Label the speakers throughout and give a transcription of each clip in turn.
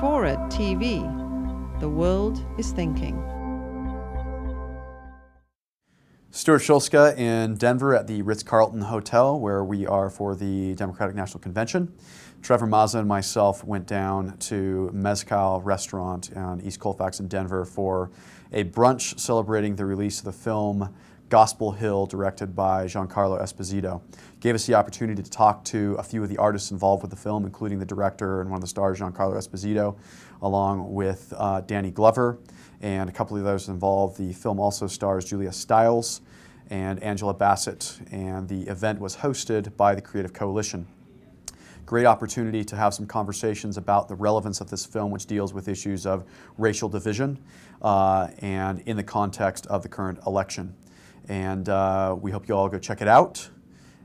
Speaker 1: Forward TV. The world is thinking.
Speaker 2: Stuart Shulska in Denver at the Ritz Carlton Hotel, where we are for the Democratic National Convention. Trevor Mazza and myself went down to Mezcal Restaurant on East Colfax in Denver for a brunch celebrating the release of the film Gospel Hill, directed by Giancarlo Esposito. Gave us the opportunity to talk to a few of the artists involved with the film, including the director and one of the stars, Giancarlo Esposito, along with uh, Danny Glover and a couple of others involved. The film also stars Julia Stiles and Angela Bassett, and the event was hosted by the Creative Coalition. Great opportunity to have some conversations about the relevance of this film, which deals with issues of racial division uh, and in the context of the current election. And uh, we hope you all go check it out,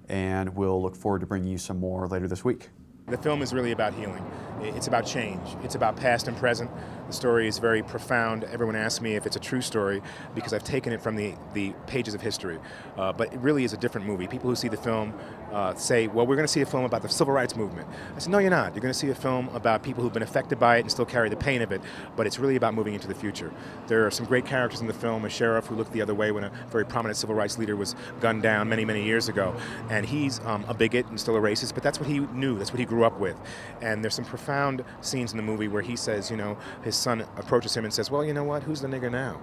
Speaker 2: and we'll look forward to bringing you some more later this week.
Speaker 3: The film is really about healing. It's about change. It's about past and present. The story is very profound. Everyone asks me if it's a true story because I've taken it from the, the pages of history. Uh, but it really is a different movie. People who see the film uh, say, well, we're going to see a film about the civil rights movement. I said, no, you're not. You're going to see a film about people who've been affected by it and still carry the pain of it. But it's really about moving into the future. There are some great characters in the film. A sheriff who looked the other way when a very prominent civil rights leader was gunned down many, many years ago. And he's um, a bigot and still a racist, but that's what he knew. That's what he grew up with. And there's some profound scenes in the movie where he says, you know, his son approaches him and says, well, you know what, who's the nigger now?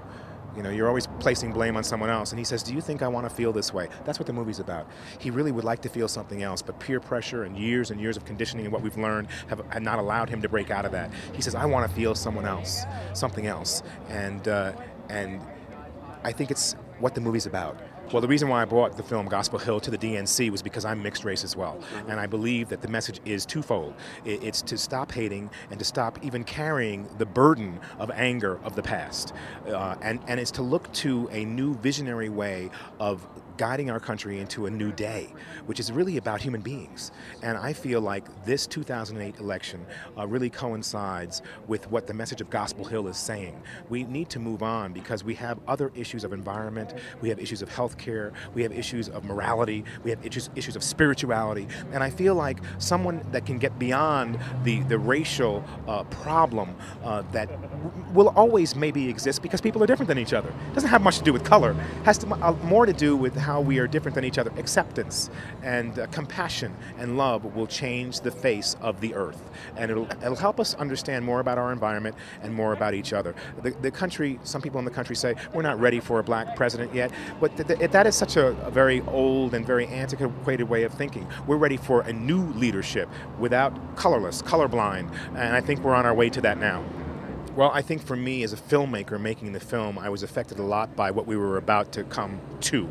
Speaker 3: You know, you're always placing blame on someone else. And he says, Do you think I want to feel this way? That's what the movie's about. He really would like to feel something else, but peer pressure and years and years of conditioning and what we've learned have, have not allowed him to break out of that. He says, I want to feel someone else, something else. And, uh, and I think it's what the movie's about. Well, the reason why I brought the film Gospel Hill to the DNC was because I'm mixed race as well. And I believe that the message is twofold it's to stop hating and to stop even carrying the burden of anger of the past. Uh, and, and it's to look to a new visionary way of guiding our country into a new day, which is really about human beings. And I feel like this 2008 election uh, really coincides with what the message of Gospel Hill is saying. We need to move on because we have other issues of environment, we have issues of health care, we have issues of morality, we have issues, issues of spirituality. And I feel like someone that can get beyond the, the racial uh, problem uh, that will always maybe exist because people are different than each other. It doesn't have much to do with color. It has to, uh, more to do with how we are different than each other. Acceptance and uh, compassion and love will change the face of the earth. And it'll, it'll help us understand more about our environment and more about each other. The, the country, some people in the country say, we're not ready for a black president yet, but th th that is such a, a very old and very antiquated way of thinking. We're ready for a new leadership without colorless, colorblind, and I think we're on our way to that now. Well, I think for me as a filmmaker making the film, I was affected a lot by what we were about to come to.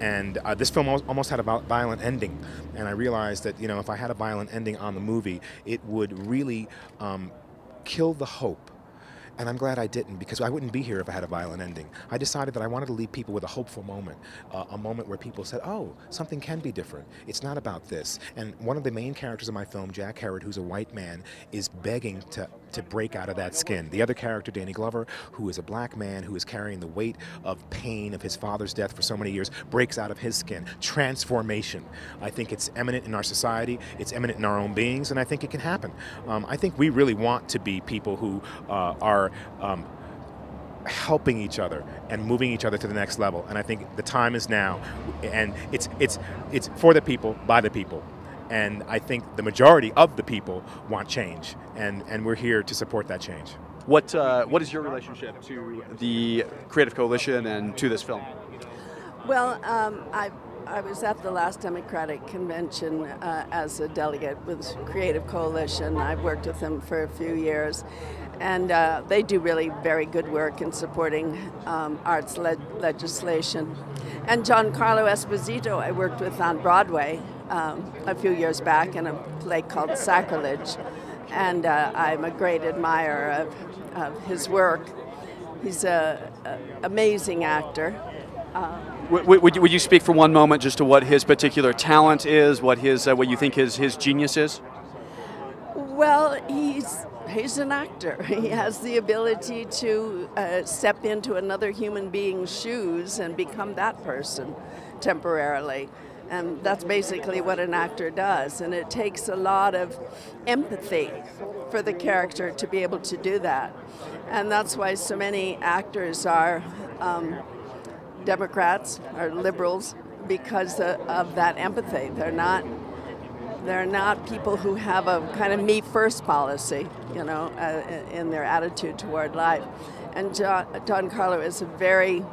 Speaker 3: And uh, this film almost had a violent ending. And I realized that, you know, if I had a violent ending on the movie, it would really um, kill the hope and I'm glad I didn't because I wouldn't be here if I had a violent ending. I decided that I wanted to leave people with a hopeful moment, uh, a moment where people said, oh, something can be different. It's not about this. And one of the main characters in my film, Jack Herod, who's a white man, is begging to, to break out of that skin. The other character, Danny Glover, who is a black man who is carrying the weight of pain of his father's death for so many years, breaks out of his skin. Transformation. I think it's eminent in our society, it's eminent in our own beings, and I think it can happen. Um, I think we really want to be people who uh, are are um, helping each other and moving each other to the next level. And I think the time is now, and it's it's it's for the people by the people. And I think the majority of the people want change, and, and we're here to support that change.
Speaker 2: What, uh, what is your relationship to the Creative Coalition and to this film?
Speaker 4: Well, um, I I was at the last Democratic Convention uh, as a delegate with Creative Coalition. I've worked with them for a few years, and uh, they do really very good work in supporting um, arts le legislation. And Giancarlo Esposito, I worked with on Broadway um, a few years back in a play called Sacrilege, and uh, I'm a great admirer of, of his work. He's an amazing actor.
Speaker 2: Uh, would, would, you, would you speak for one moment just to what his particular talent is, what his uh, what you think his his genius is?
Speaker 4: Well, he's he's an actor. He has the ability to uh, step into another human being's shoes and become that person temporarily. And that's basically what an actor does. And it takes a lot of empathy for the character to be able to do that. And that's why so many actors are um, Democrats or liberals because of that empathy. They're not they're not people who have a kind of me first policy, you know, uh, in their attitude toward life. And John, Don Carlo is a very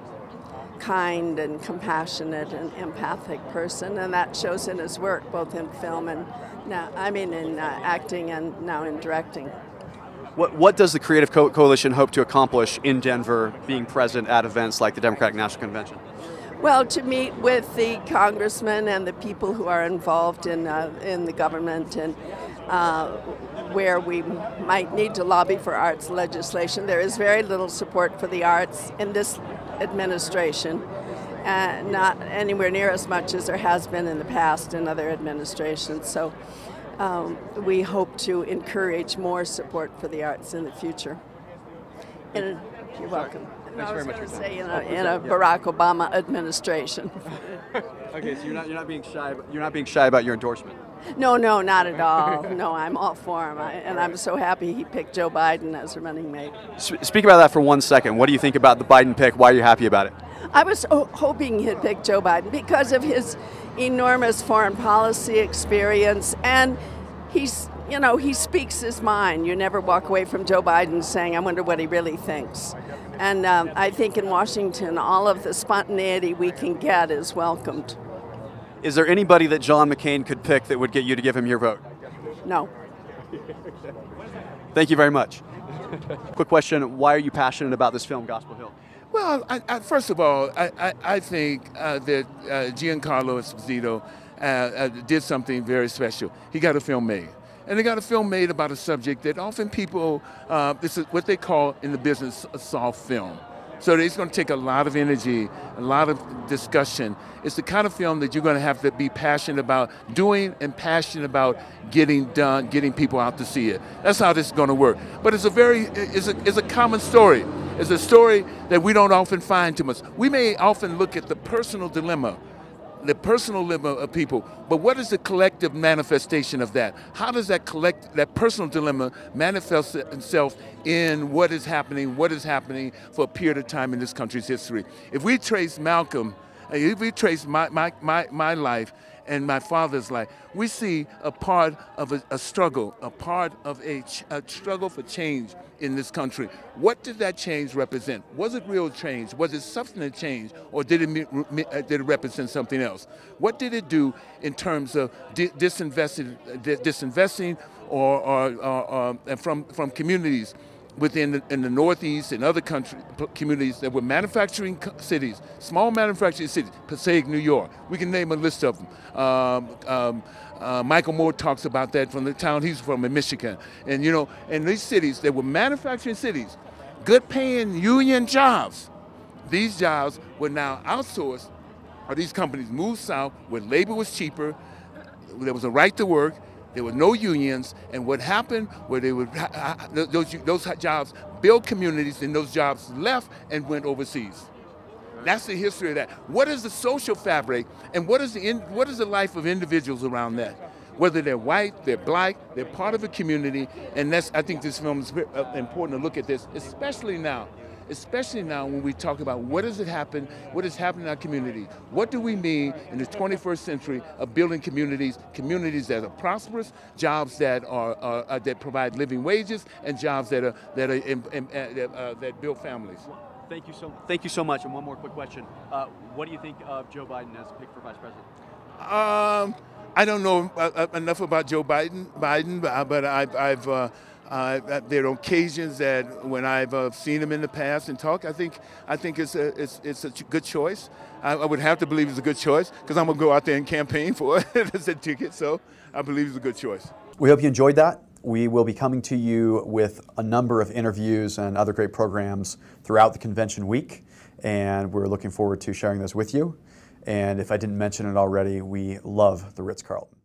Speaker 4: kind and compassionate and empathic person, and that shows in his work, both in film and now, I mean, in uh, acting and now in directing.
Speaker 2: What, what does the Creative Co Coalition hope to accomplish in Denver being present at events like the Democratic National Convention?
Speaker 4: Well, to meet with the congressmen and the people who are involved in, uh, in the government and uh, where we might need to lobby for arts legislation. There is very little support for the arts in this administration, uh, not anywhere near as much as there has been in the past in other administrations. So um, we hope to encourage more support for the arts in the future. And you're welcome.
Speaker 2: Thanks
Speaker 4: I was
Speaker 2: very much
Speaker 4: going to
Speaker 2: for
Speaker 4: say in a,
Speaker 2: time.
Speaker 4: in a Barack Obama administration.
Speaker 2: Okay, so you're not, you're not being shy. You're not being shy about your endorsement.
Speaker 4: No, no, not at all. No, I'm all for him, I, and I'm so happy he picked Joe Biden as a running mate.
Speaker 2: Speak about that for one second. What do you think about the Biden pick? Why are you happy about it?
Speaker 4: I was hoping he'd pick Joe Biden because of his enormous foreign policy experience, and he's, you know, he speaks his mind. You never walk away from Joe Biden saying, "I wonder what he really thinks." And um, I think in Washington, all of the spontaneity we can get is welcomed.
Speaker 2: Is there anybody that John McCain could pick that would get you to give him your vote?
Speaker 4: No.
Speaker 2: Thank you very much. Quick question Why are you passionate about this film, Gospel Hill?
Speaker 5: Well, I, I, first of all, I, I, I think uh, that uh, Giancarlo Esposito uh, uh, did something very special. He got a film made. And they got a film made about a subject that often people, uh, this is what they call in the business a soft film. So it's going to take a lot of energy, a lot of discussion. It's the kind of film that you're going to have to be passionate about doing and passionate about getting done, getting people out to see it. That's how this is going to work. But it's a very, it's a, it's a common story. It's a story that we don't often find too much. We may often look at the personal dilemma the personal dilemma of people, but what is the collective manifestation of that? How does that collect that personal dilemma manifest itself in what is happening, what is happening for a period of time in this country's history? If we trace Malcolm, if we trace my, my, my, my life and my father's life, we see a part of a, a struggle, a part of a, a, struggle for change in this country. What did that change represent? Was it real change? Was it substantive change? Or did it, uh, did it represent something else? What did it do in terms of disinvesting, disinvesting or, or, or, or from, from communities? Within the, in the Northeast and other country, communities that were manufacturing cities, small manufacturing cities, Passaic, New York. We can name a list of them. Um, um, uh, Michael Moore talks about that from the town he's from in Michigan. And you know, in these cities, they were manufacturing cities, good paying union jobs. These jobs were now outsourced, or these companies moved south where labor was cheaper, there was a right to work, there were no unions, and what happened where they would those those jobs build communities, and those jobs left and went overseas. That's the history of that. What is the social fabric, and what is the in, what is the life of individuals around that? Whether they're white, they're black, they're part of a community, and that's I think this film is uh, important to look at this, especially now especially now when we talk about what does it happen, what is happening in our community. What do we mean in the 21st century of building communities, communities that are prosperous, jobs that are, are uh, that provide living wages, and jobs that are that are in, in, uh, uh, that build families.
Speaker 2: Thank you so thank you so much. And one more quick question: uh, What do you think of Joe Biden as a pick for vice president?
Speaker 5: Um, I don't know uh, uh, enough about Joe Biden, Biden, but I've, I've uh, there are occasions that when I've uh, seen him in the past and talk, I think I think it's a it's, it's a good choice. I, I would have to believe it's a good choice because I'm gonna go out there and campaign for it as a ticket. So I believe it's a good choice.
Speaker 2: We hope you enjoyed that. We will be coming to you with a number of interviews and other great programs throughout the convention week, and we're looking forward to sharing those with you. And if I didn't mention it already, we love the Ritz Carlton.